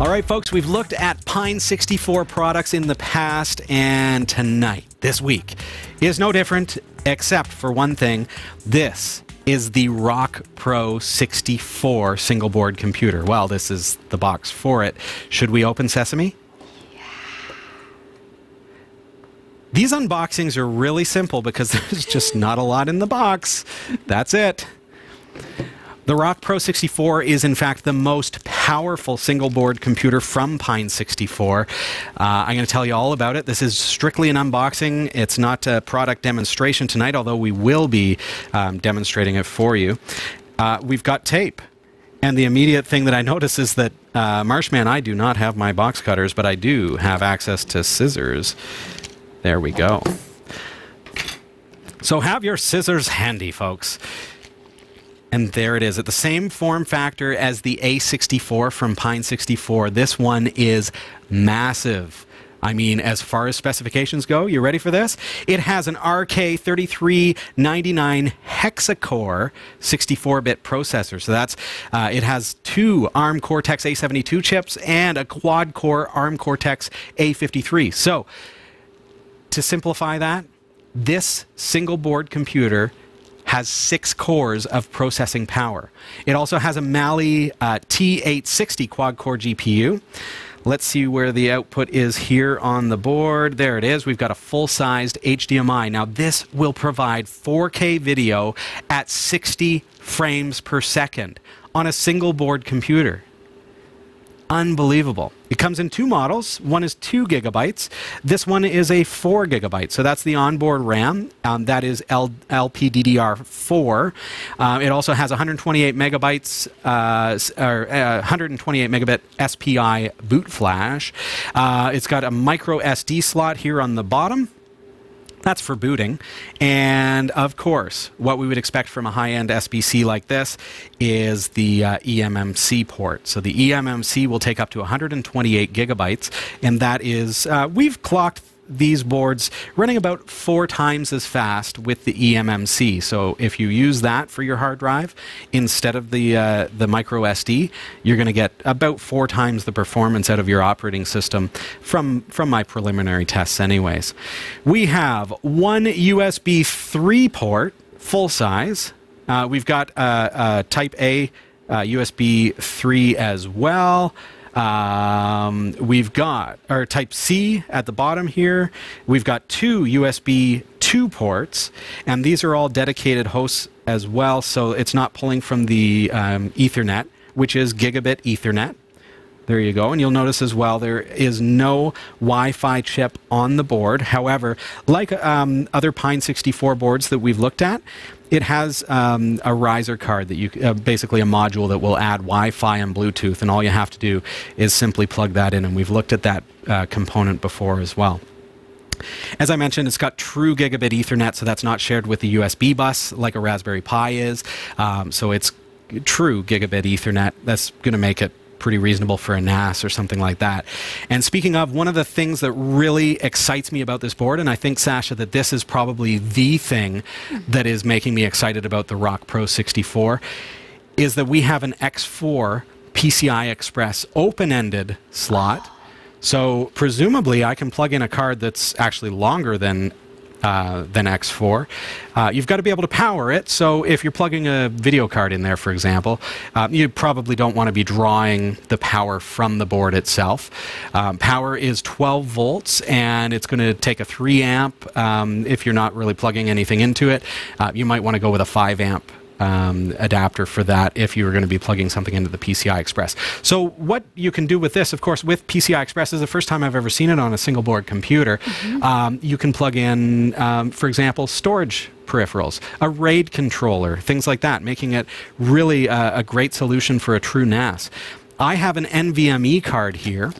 All right, folks, we've looked at Pine 64 products in the past, and tonight, this week, is no different except for one thing. This is the Rock Pro 64 single board computer. Well, this is the box for it. Should we open Sesame? These unboxings are really simple because there's just not a lot in the box. That's it. The Rock Pro 64 is, in fact, the most powerful single board computer from Pine 64. Uh, I'm going to tell you all about it. This is strictly an unboxing. It's not a product demonstration tonight, although we will be um, demonstrating it for you. Uh, we've got tape. And the immediate thing that I notice is that, uh, Marshman, I do not have my box cutters, but I do have access to scissors. There we go. So have your scissors handy, folks. And there it is. At the same form factor as the A64 from Pine 64, this one is massive. I mean, as far as specifications go, you ready for this? It has an RK3399 hexacore 64-bit processor. So that's uh, it has two ARM Cortex A72 chips and a quad-core ARM Cortex A53. So to simplify that, this single board computer has six cores of processing power. It also has a Mali uh, T860 quad core GPU. Let's see where the output is here on the board. There it is. We've got a full-sized HDMI. Now this will provide 4K video at 60 frames per second on a single board computer unbelievable. It comes in two models. One is two gigabytes. This one is a four gigabyte. So that's the onboard RAM. Um, that is L- LPDDR4. Uh, it also has 128 megabytes uh, or uh, 128 megabit SPI boot flash. Uh, it's got a micro SD slot here on the bottom. That's for booting. And of course, what we would expect from a high end SBC like this is the uh, eMMC port. So the eMMC will take up to 128 gigabytes, and that is, uh, we've clocked these boards running about four times as fast with the eMMC. So if you use that for your hard drive instead of the uh, the micro SD, you're going to get about four times the performance out of your operating system from from my preliminary tests, anyways. We have one USB 3 port, full size. Uh, we've got a Type A USB uh, 3 as well. Um, we've got our Type C at the bottom here. We've got two USB 2 ports, and these are all dedicated hosts as well, so it's not pulling from the um, Ethernet, which is gigabit Ethernet. There you go. And you'll notice as well there is no Wi-Fi chip on the board. However, like um, other Pine 64 boards that we've looked at, it has um, a riser card that you uh, basically a module that will add Wi-Fi and Bluetooth, and all you have to do is simply plug that in. And we've looked at that uh, component before as well. As I mentioned, it's got true gigabit Ethernet, so that's not shared with the USB bus like a Raspberry Pi is. Um, so it's true gigabit Ethernet. That's going to make it pretty reasonable for a NAS or something like that. And speaking of, one of the things that really excites me about this board, and I think, Sasha, that this is probably the thing that is making me excited about the Rock Pro 64, is that we have an X4 PCI Express open-ended slot. So presumably I can plug in a card that's actually longer than uh, than X4. Uh, you've got to be able to power it. So if you're plugging a video card in there, for example, um, you probably don't want to be drawing the power from the board itself. Um, power is 12 volts, and it's going to take a 3 amp. Um, if you're not really plugging anything into it, uh, you might want to go with a 5 amp um, adapter for that if you were going to be plugging something into the PCI Express. So what you can do with this, of course, with PCI Express is the first time I've ever seen it on a single board computer. Mm-hmm. Um, you can plug in, um, for example, storage peripherals, a RAID controller, things like that, making it really a, a great solution for a true NAS. I have an NVMe card here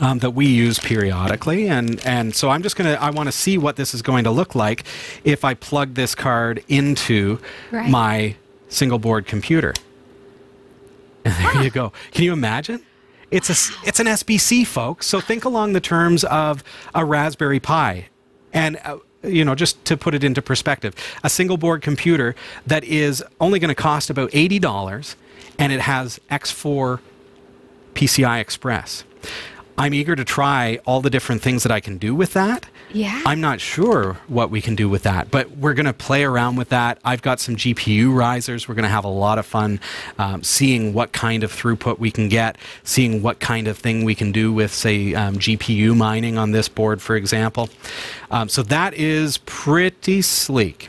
um, that we use periodically. And, and so I'm just going to, I want to see what this is going to look like if I plug this card into right. my single board computer. And there you go. Can you imagine? It's, a, it's an SBC, folks. So think along the terms of a Raspberry Pi. And, uh, you know, just to put it into perspective, a single board computer that is only going to cost about $80 and it has X4 PCI Express. I'm eager to try all the different things that I can do with that. Yeah. I'm not sure what we can do with that, but we're going to play around with that. I've got some GPU risers. We're going to have a lot of fun um, seeing what kind of throughput we can get, seeing what kind of thing we can do with, say, um, GPU mining on this board, for example. Um, so that is pretty sleek.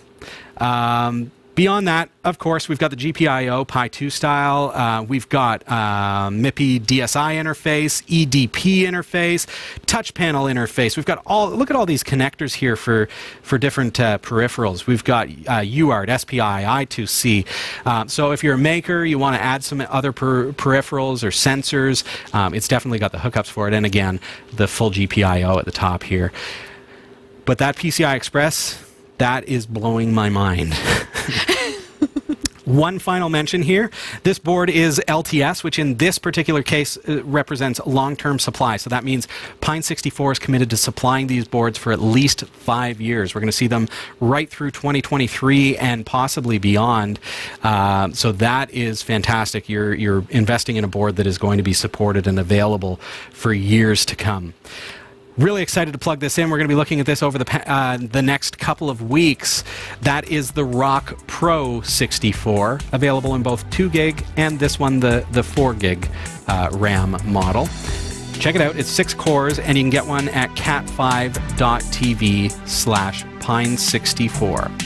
Um, Beyond that, of course, we've got the GPIO Pi 2 style. Uh, we've got uh, MIPI DSI interface, EDP interface, touch panel interface. We've got all. Look at all these connectors here for for different uh, peripherals. We've got uh, UART, SPI, I2C. Uh, so if you're a maker, you want to add some other per peripherals or sensors, um, it's definitely got the hookups for it. And again, the full GPIO at the top here. But that PCI Express, that is blowing my mind. One final mention here. This board is LTS, which in this particular case uh, represents long-term supply. So that means Pine 64 is committed to supplying these boards for at least five years. We're going to see them right through 2023 and possibly beyond. Uh, so that is fantastic. You're, you're investing in a board that is going to be supported and available for years to come. Really excited to plug this in. We're going to be looking at this over the uh, the next couple of weeks. That is the Rock Pro 64, available in both 2 gig and this one, the the 4 gig uh, RAM model. Check it out. It's six cores, and you can get one at cat5.tv slash pine64.